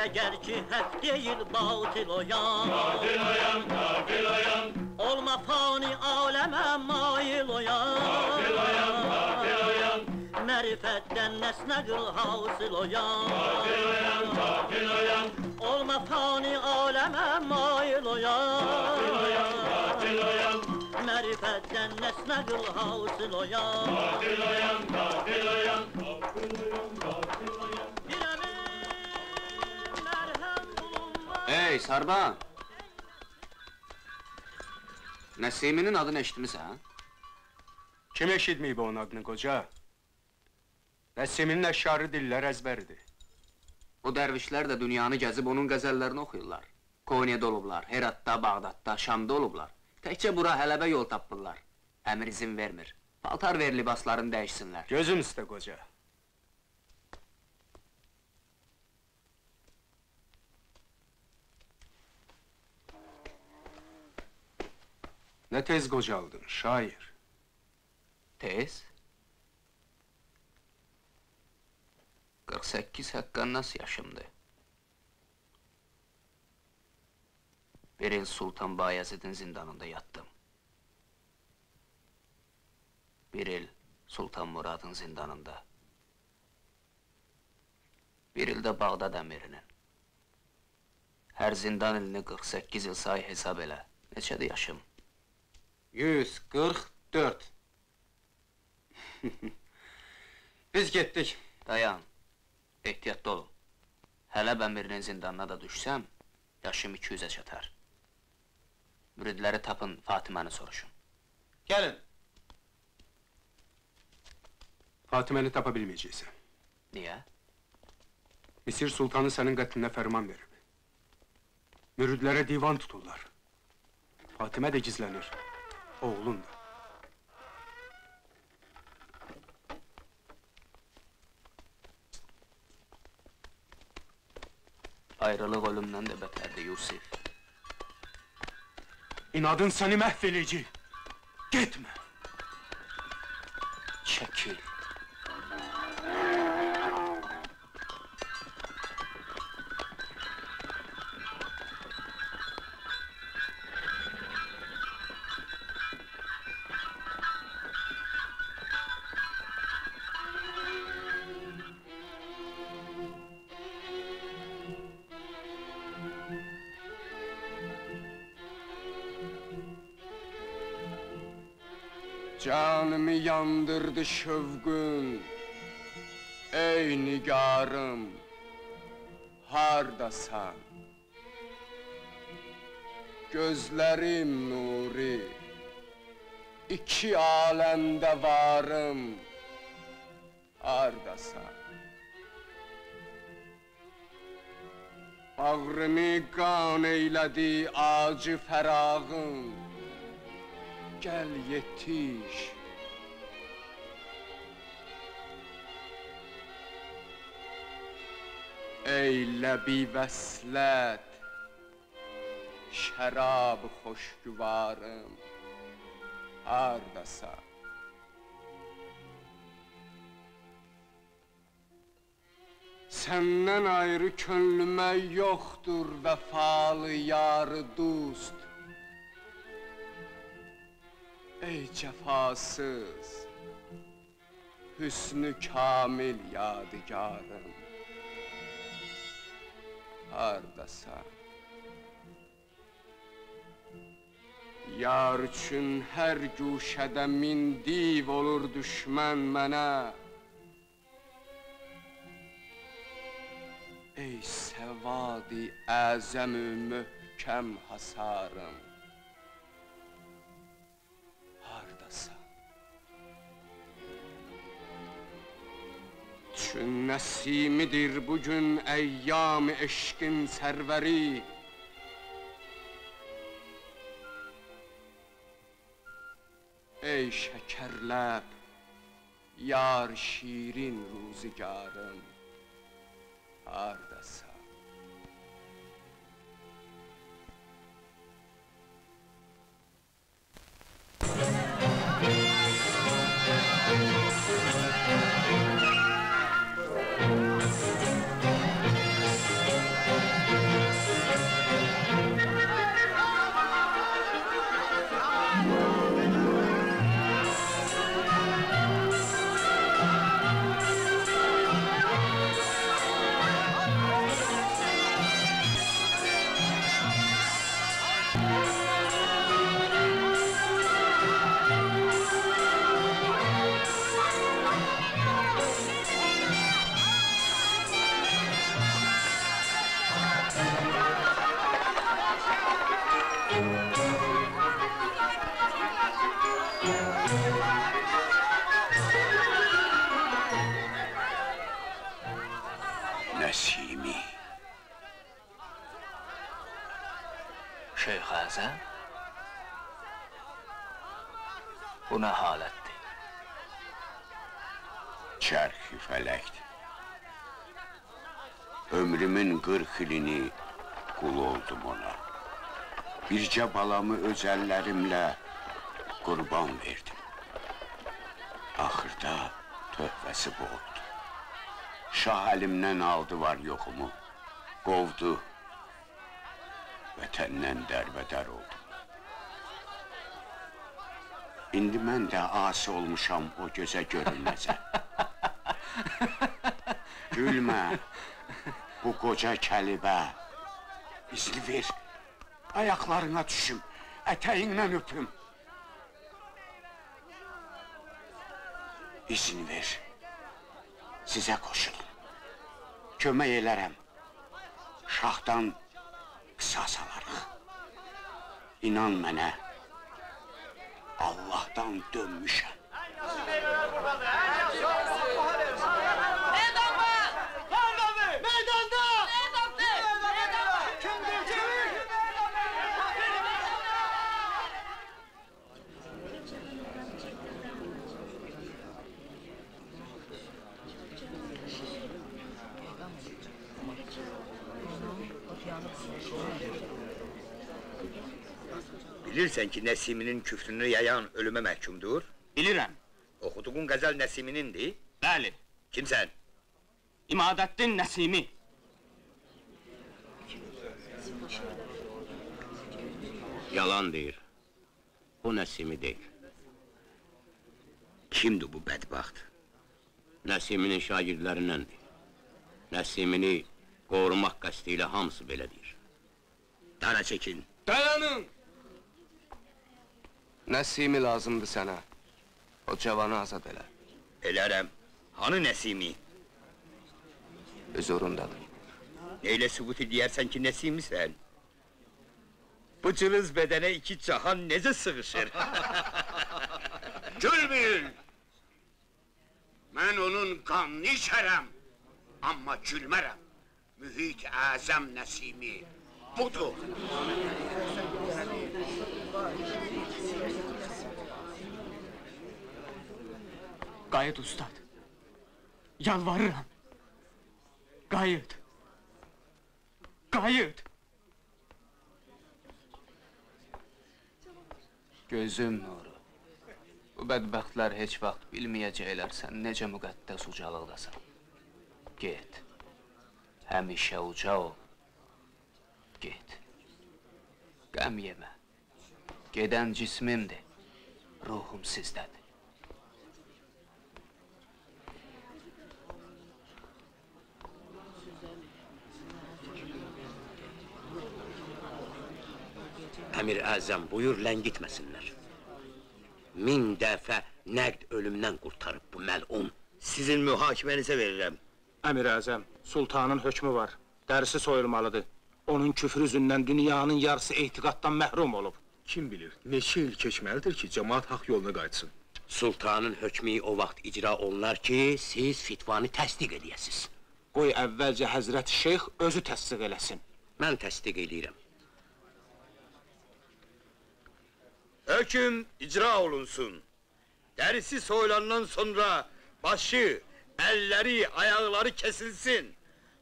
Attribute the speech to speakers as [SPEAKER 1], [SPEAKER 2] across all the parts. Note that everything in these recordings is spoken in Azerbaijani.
[SPEAKER 1] Eğer ki hak değil batil oyan
[SPEAKER 2] Katil oyan, katil oyan,
[SPEAKER 1] Olma fani aleme mail oyan
[SPEAKER 2] katil oyan, katil oyan,
[SPEAKER 1] Marifetten nesne kıl hasıl oyan
[SPEAKER 2] katil oyan, katil oyan,
[SPEAKER 1] Olma fani aleme mail oyan
[SPEAKER 2] katil oyan,
[SPEAKER 1] Marifetten nesne kıl hasıl oyan
[SPEAKER 2] katil oyan, katil oyan.
[SPEAKER 1] Bir
[SPEAKER 3] Hey Sarban! Nesimi'nin adını eşitmisən?
[SPEAKER 4] Kim eşitmeyip onun adını koca? Nəsiminin əşarı dillər əzbəridir.
[SPEAKER 3] Bu dərvişlər də dünyanı gəzib onun qəzəllərini oxuyurlar. Konyada olublar, Heratda, Bağdadda, Şamda olublar. Təkcə bura hələbə yol tapırlar. Əmir izin vermir. Paltar ver libaslarını dəyişsinlər.
[SPEAKER 4] Gözüm üstə qoca. Nə tez qocaldın, şair.
[SPEAKER 3] Tez? 48 haqqan nasıl yaşımdı? Bir il Sultan Bayezid'in zindanında yattım. Bir il Sultan Murad'ın zindanında. Bir il de Bağdad əmirinin. Hər zindan ilini 48 il say hesab elə. Neçədir yaşım?
[SPEAKER 5] 144. Biz gittik.
[SPEAKER 3] Dayan. Ehtiyatlı olun. Hele ben birinin zindanına da düşsem, yaşım 200'e çatar. Müridleri tapın, Fatıma'nı soruşun.
[SPEAKER 4] Gelin. Fatıma'nı tapabilmeyeceğiz.
[SPEAKER 3] Niye?
[SPEAKER 4] Misir Sultanı senin katiline ferman verir. Müridlere divan tuturlar. Fatime de gizlenir oğlun da.
[SPEAKER 3] Ayrılık ölümden de beterdi Yusuf.
[SPEAKER 4] İnadın seni mahvedecek. Gitme.
[SPEAKER 3] Çekil.
[SPEAKER 5] Canımı yandırdı şövqün. Ey nigarım, hardasan? Gözlərim nuri, iki aləmdə varım, hardasan? Bağrımı qan eylədi acı fərağın, gel yetiş. Ey lebi veslet, şerab hoşgüvarım, ardasa. Senden ayrı könlüme yoktur vefalı yarı dost. Ey cəfasız, hüsnü kamil yadigarım, hardasan? Yar üçün hər güşədə min div olur düşmən mənə. Ey səvadi əzəmü möhkəm hasarım, hardasan? Çün nəsimidir bugün əyyam eşqin sərvəri, Ey şəkərləb, yar şirin ruzigarım, hardasan?
[SPEAKER 3] Şeyx Əzəm? Bu nə halətdir?
[SPEAKER 6] Çərxi fələkdir. Ömrümün 40 ilini qul oldum ona. Bircə balamı öz əllərimlə qurban verdim. Axırda töhfəsi bu oldu. Şah əlimdən aldı var yoxumu, qovdu. Vətəndən dərbədər oldum. İndi mən də asi olmuşam o gözə görünməzə. Gülmə, bu qoca kəlibə. İzni ver, ayaqlarına düşüm, ətəyindən öpüm. İzin ver, sizə qoşulum. Kömək elərəm, şahdan qısas alarıq. İnan mənə, Allah'tan dönmüşəm.
[SPEAKER 7] Bilirsən ki, Nəsiminin küfrünü yayan ölümə məhkumdur?
[SPEAKER 8] Bilirəm.
[SPEAKER 7] Oxuduğun qəzəl Nəsiminindir?
[SPEAKER 8] Bəli.
[SPEAKER 7] Kimsən?
[SPEAKER 8] İmadəddin Nəsimi.
[SPEAKER 6] Yalan deyir. Bu Nəsimi deyil.
[SPEAKER 7] Kimdir bu bədbaxt?
[SPEAKER 6] Nəsiminin şagirdlərindəndir. Nəsimini qorumaq qəsdi ilə hamısı belə deyir.
[SPEAKER 7] Dana çəkin.
[SPEAKER 5] Dayanın! Nəsimi lazımdır sənə. O cavanı azad elə.
[SPEAKER 7] Elərəm. Hanı Nəsimi?
[SPEAKER 5] Huzurundadır.
[SPEAKER 7] Neyle sübut ediyərsən ki, Nəsimisən? Bu cılız bədənə iki cahan necə sığışır?
[SPEAKER 6] Gülməyin! Mən onun qanını içərəm, amma gülmərəm. Mühit əzəm Nəsimi budur.
[SPEAKER 8] Qayıt ustad. Yalvarıram. Qayıt. Qayıt.
[SPEAKER 3] Gözüm nuru. Bu bədbəxtlər heç vaxt bilməyəcəklər sən necə müqəddəs ucalıqdasan. Get. Həmişə uca ol. Get. Qəm yemə. Gedən cismimdir. Ruhum sizdədir.
[SPEAKER 6] Əmir Əzəm buyur ləngitməsinlər. Min dəfə nəqd ölümdən qurtarıb bu məlun.
[SPEAKER 7] Sizin mühakimənizə verirəm.
[SPEAKER 9] Əmir Əzəm, sultanın hökmü var. Dərisi soyulmalıdır. Onun küfrü üzündən dünyanın yarısı etiqaddan məhrum olub.
[SPEAKER 10] Kim bilir, neçə il keçməlidir ki, cəmaat haqq yoluna qayıtsın.
[SPEAKER 6] Sultanın hökmü o vaxt icra olunar ki, siz fitvanı təsdiq edəsiz.
[SPEAKER 9] Qoy əvvəlcə Həzrət Şeyx özü təsdiq eləsin.
[SPEAKER 6] Mən təsdiq eləyirəm.
[SPEAKER 7] Hüküm icra olunsun. Dersi soylandan sonra başı, elleri, ayakları kesilsin.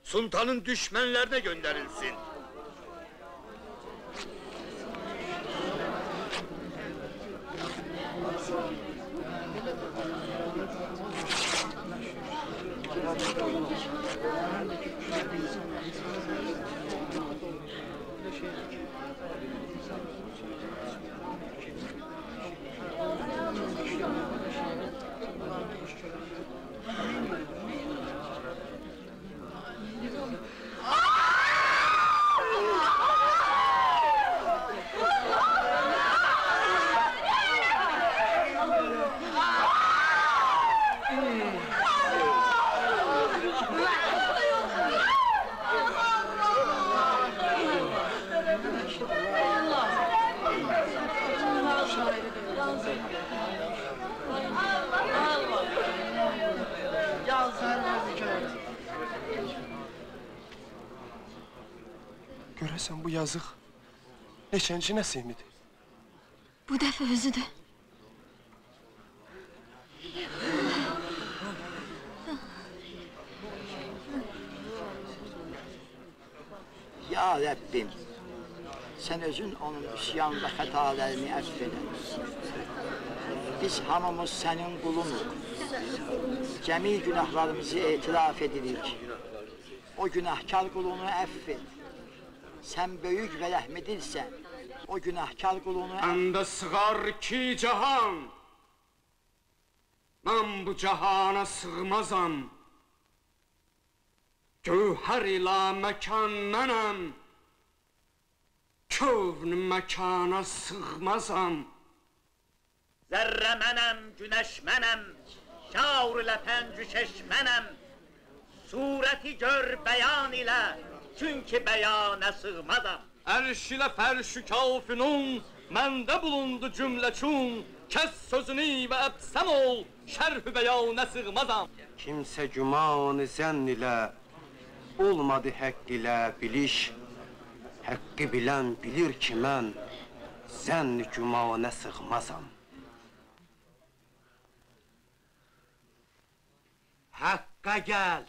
[SPEAKER 7] Sultanın düşmenlerine gönderilsin.
[SPEAKER 11] Görəsən bu yazıq neçənci Nəsimidir?
[SPEAKER 12] Bu dəfə özüdür.
[SPEAKER 13] Ya Rəbbim, sən özün onun üsyan və xətalarını əfv elə. Biz hamımız sənin qulunuq. Cəmi günahlarımızı etiraf edirik. O günahkar qulunu əfv et. Sən böyük və rəhmedilsən. O günahkar qulunu əfv
[SPEAKER 5] Məndə sığar ki cahan. Mən bu cahana sığmazam. Gövhər ilə məkan mənəm. Kövn məkana sığmazam.
[SPEAKER 1] Zərrə mənəm, günəş mənəm, şaur ilə pəncüşeş mənəm. Surəti gör bəyan ilə, çünki bəyana sığmazam.
[SPEAKER 14] Ərş ilə fərş-ü kafinun, məndə bulundu cümləçun. Kəs sözünü və əbsəm ol, şərh-ü bəyana sığmazam.
[SPEAKER 15] Kimsə güman zənn ilə olmadı həqq ilə biliş. Həqqi bilən bilir ki mən zənn gümanə sığmazam.
[SPEAKER 6] Haqqa gəl.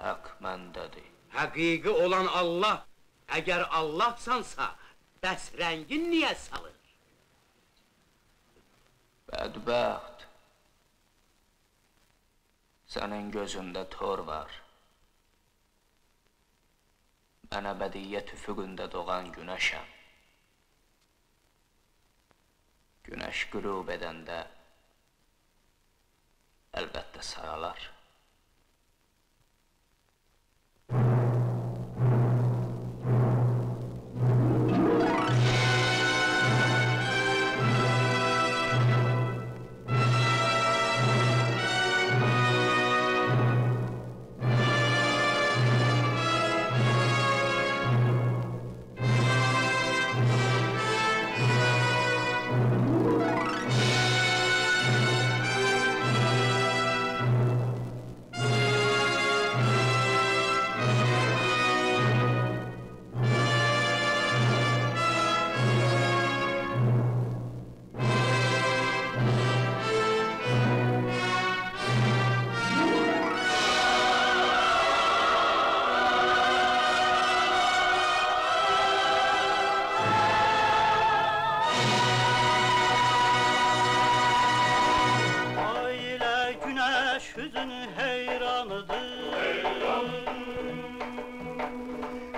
[SPEAKER 3] Haqq məndədir.
[SPEAKER 6] Həqiqi olan Allah. Əgər Allahsansa, bəs rəngin niyə salır?
[SPEAKER 3] Bədbəxt. Sənin gözündə tor var. Mən əbədiyyət üfüqündə doğan günəşəm. Günəş qürub edəndə əlbəttə saralar.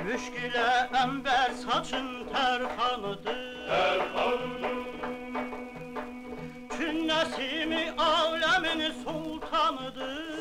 [SPEAKER 1] Müşküle ember saçın terhanıdır. Terhanıdır. Çün nesimi alemin sultanıdır.